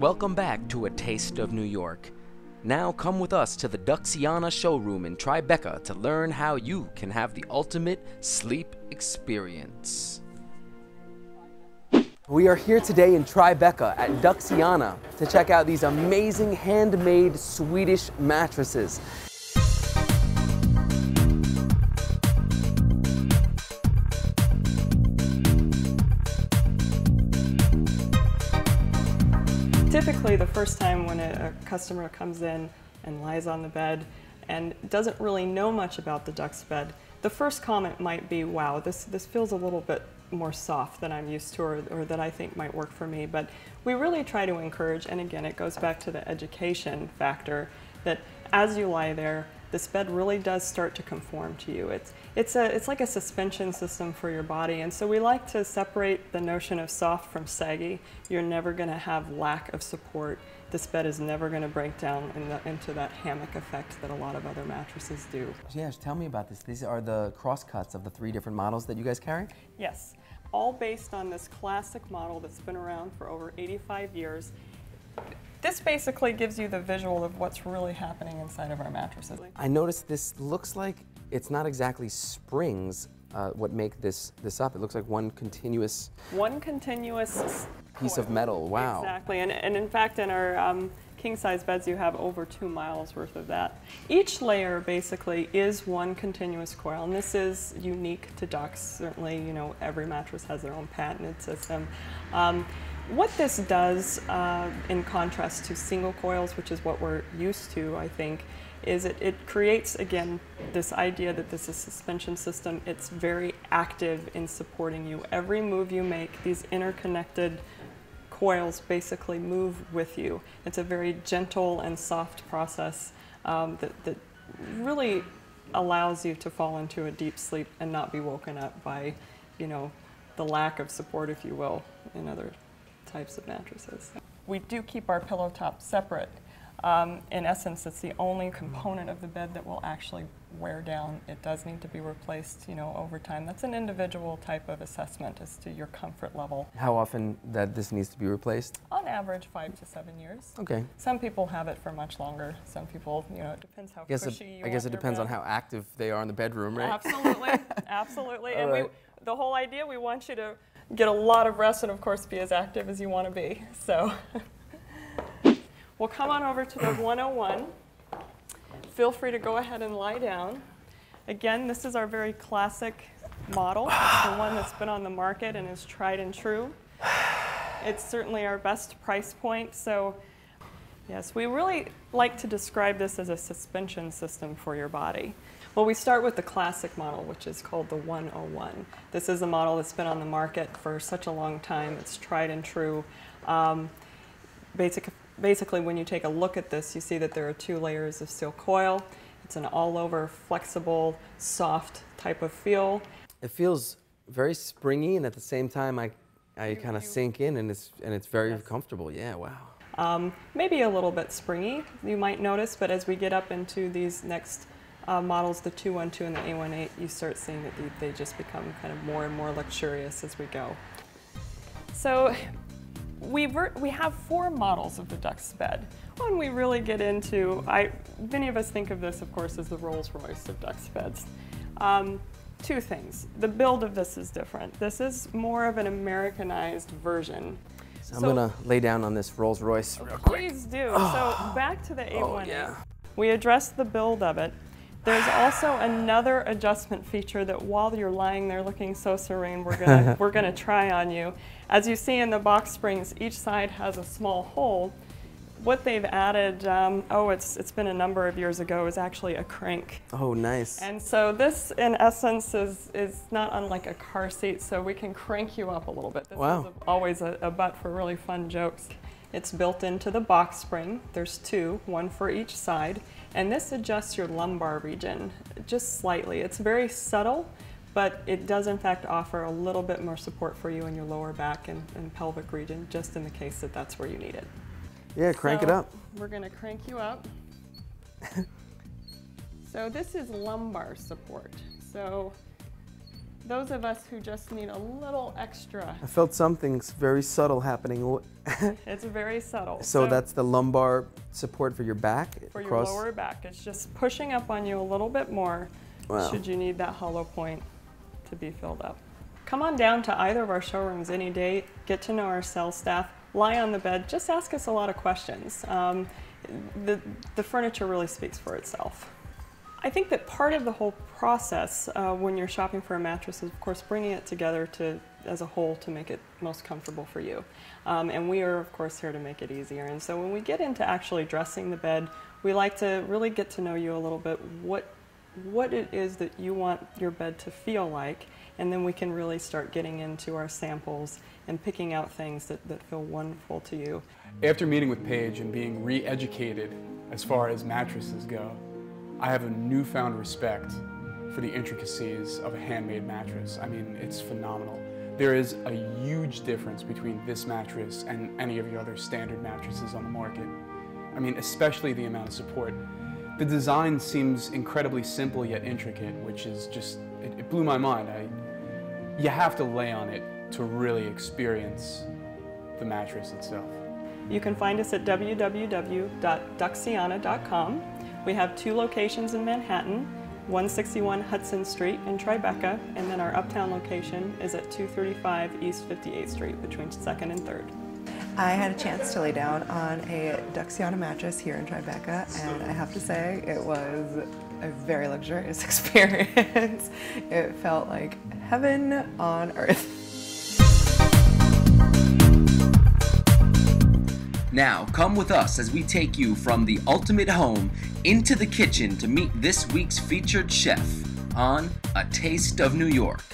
Welcome back to A Taste of New York. Now come with us to the Duxiana showroom in Tribeca to learn how you can have the ultimate sleep experience. We are here today in Tribeca at Duxiana to check out these amazing handmade Swedish mattresses. Typically, the first time when a, a customer comes in and lies on the bed and doesn't really know much about the Dux bed, the first comment might be, wow, this, this feels a little bit more soft than I'm used to or, or that I think might work for me. But we really try to encourage, and again, it goes back to the education factor, that as you lie there, this bed really does start to conform to you. It's, it's, a, it's like a suspension system for your body. And so we like to separate the notion of soft from saggy. You're never going to have lack of support. This bed is never going to break down in the, into that hammock effect that a lot of other mattresses do. Yes, tell me about this. These are the crosscuts of the three different models that you guys carry? Yes, all based on this classic model that's been around for over 85 years. This basically gives you the visual of what's really happening inside of our mattresses. I noticed this looks like it's not exactly springs uh, what make this this up. It looks like one continuous one continuous piece coil. of metal. Wow. Exactly, and, and in fact, in our um, king size beds, you have over two miles worth of that. Each layer basically is one continuous coil, and this is unique to Dux. Certainly, you know, every mattress has their own patented system. Um, what this does, uh, in contrast to single coils, which is what we're used to, I think, is it, it creates, again, this idea that this is a suspension system. It's very active in supporting you. Every move you make, these interconnected coils basically move with you. It's a very gentle and soft process um, that, that really allows you to fall into a deep sleep and not be woken up by, you know, the lack of support, if you will, in other types of mattresses. We do keep our pillow top separate. Um, in essence, it's the only component of the bed that will actually wear down. It does need to be replaced, you know, over time. That's an individual type of assessment as to your comfort level. How often that this needs to be replaced? On average, five to seven years. Okay. Some people have it for much longer. Some people, you know, it depends how I guess cushy it, you I guess it depends on how active they are in the bedroom, right? Absolutely, absolutely. All and we, the whole idea, we want you to get a lot of rest and, of course, be as active as you want to be. So, we'll come on over to the 101. Feel free to go ahead and lie down. Again, this is our very classic model. It's the one that's been on the market and is tried and true. It's certainly our best price point. So, yes, we really like to describe this as a suspension system for your body. Well, we start with the classic model, which is called the 101. This is a model that's been on the market for such a long time. It's tried and true. Um, basic, basically, when you take a look at this, you see that there are two layers of steel coil. It's an all-over, flexible, soft type of feel. It feels very springy, and at the same time, I, I kind of sink in, and it's and it's very Yes. comfortable. Yeah, wow. Um, maybe a little bit springy, you might notice, but as we get up into these next uh, models, the 212 and the A18, you start seeing that they, they just become kind of more and more luxurious as we go. So we, we have four models of the Dux bed. When we really get into, I, many of us think of this, of course, as the Rolls Royce of Dux beds. Um, two things. The build of this is different. This is more of an Americanized version. So I'm gonna lay down on this Rolls Royce real quick. Please do. So back to the A18. Oh, yeah. We addressed the build of it. There's also another adjustment feature that while you're lying there looking so serene, we're gonna we're gonna try on you. As you see in the box springs, each side has a small hole. What they've added, um, oh, it's it's been a number of years ago, is actually a crank. Oh, nice. And so this, in essence, is, is not unlike a car seat, so we can crank you up a little bit. This Wow. is a- always a, a butt for really fun jokes. It's built into the box spring. There's two, one for each side, and this adjusts your lumbar region just slightly. It's very subtle, but it does in fact offer a little bit more support for you in your lower back and, and pelvic region, just in the case that that's where you need it. yeah, crank it up. We're gonna crank you up. so this is lumbar support. So those of us who just need a little extra, I felt something very subtle happening. it's very subtle. so that's the lumbar support for your back for your lower back. It's just pushing up on you a little bit more Wow. should you need that hollow point to be filled up. Come on down to either of our showrooms any day, get to know our sales staff, lie on the bed, just ask us a lot of questions. Um, the, the furniture really speaks for itself. I think that part of the whole process uh, when you're shopping for a mattress is, of course, bringing it together to as a whole to make it most comfortable for you. Um, and we are, of course, here to make it easier. And so when we get into actually dressing the bed, we like to really get to know you a little bit. What what it is that you want your bed to feel like, and then we can really start getting into our samples and picking out things that, that feel wonderful to you. After meeting with Paige and being re educated as far as mattresses go, I have a newfound respect for the intricacies of a handmade mattress. I mean, it's phenomenal. There is a huge difference between this mattress and any of your other standard mattresses on the market. I mean, especially the amount of support. The design seems incredibly simple yet intricate, which is just, it, it blew my mind. I, you have to lay on it to really experience the mattress itself. You can find us at www.duxiana.com. We have two locations in Manhattan 161 Hudson Street in Tribeca, and then our uptown location is at 235 East 58th Street between 2nd and 3rd. I had a chance to lay down on a Duxiana mattress here in Tribeca, and I have to say it was a very luxurious experience. it felt like heaven on earth. Now, come with us as we take you from the ultimate home into the kitchen to meet this week's featured chef on A Taste of New York.